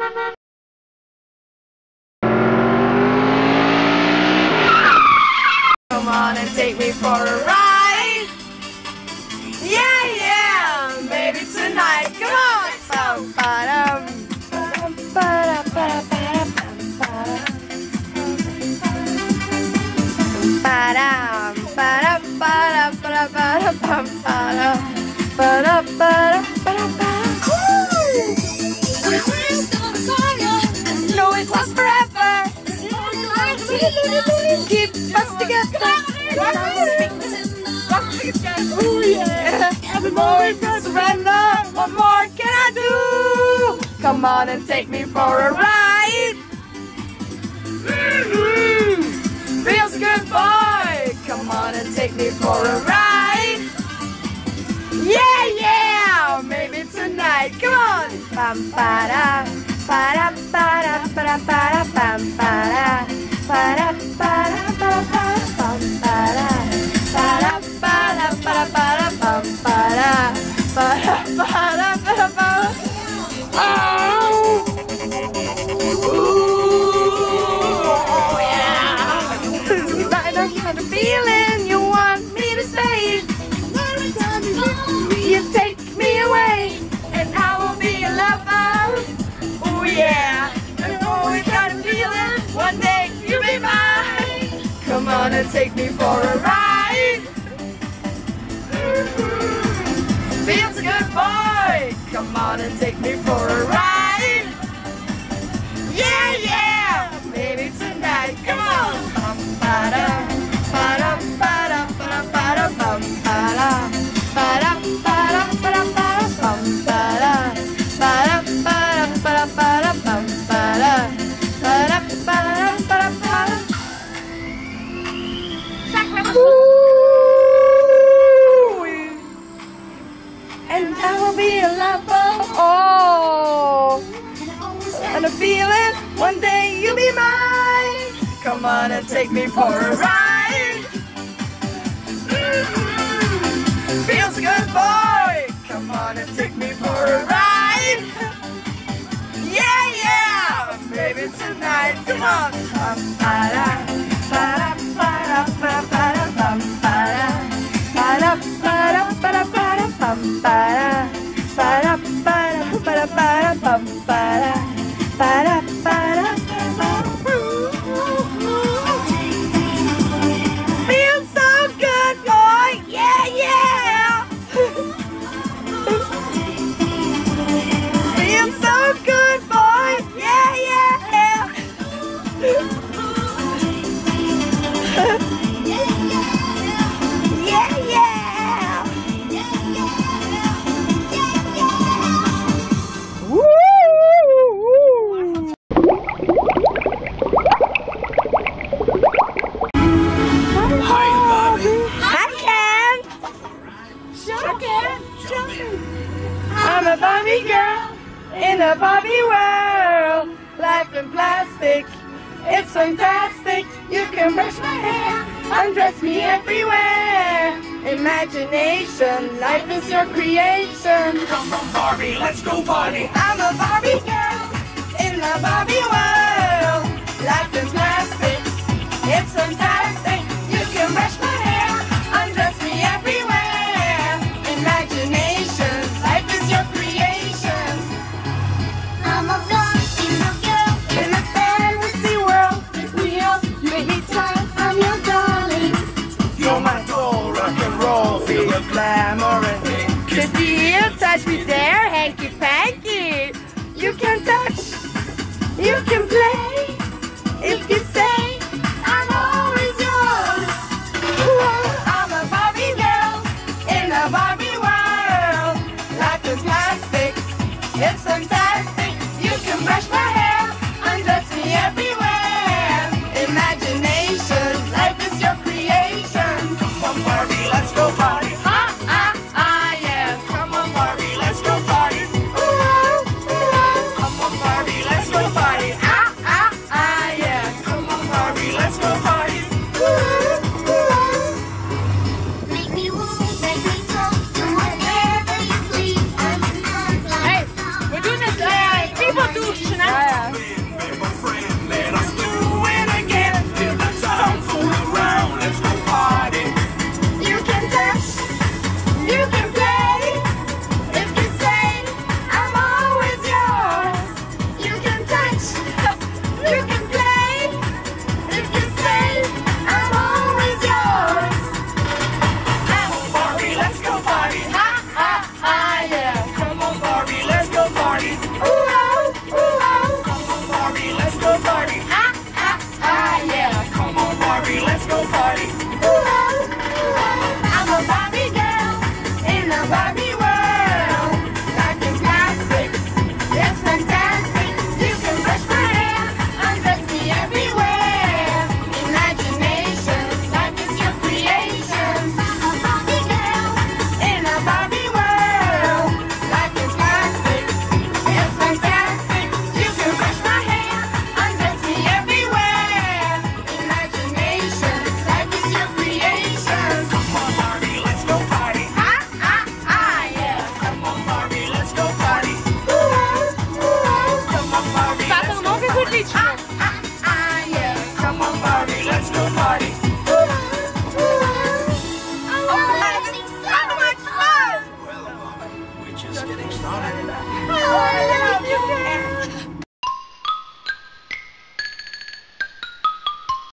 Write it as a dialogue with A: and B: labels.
A: Come on and take me for a ride. Yeah, yeah, maybe tonight. Come on. Bum, ba-dum, ba-dum. Ba-dum, ba-da, ba-da, ba-da, ba-da, bum, ba-da. Ba-da, yeah. Every we surrender. What more can I do? Come on and take me for a ride. Feels good, boy. Come on and take me for a ride. Yeah, yeah. Maybe tonight. Come on. Bam, ba-da. Ba-da, ba-da, ba-da, ba-da, bam, ba-da. Ba-da, ba-da, ba-da, take me for a ride. Boy. Come on and take me for a ride. And a feeling one day you'll be mine. Come on and take me for a ride. Mhm. Feels good, boy. Come on and take me for a ride. Yeah, yeah. Maybe tonight. Come on. Ba-da, ba-da, ba-da, ba-da, ba-da. Ba-da, ba-da, ba-da, ba-da, ba-da. Ba-da, I'm a Barbie girl in a Barbie world. Life in plastic, it's fantastic. You can brush my hair, undress me everywhere. Imagination, life is your creation.
B: Come on, Barbie, let's go party.
A: I'm a Barbie girl in the Barbie touch me there, hanky panky? You can touch,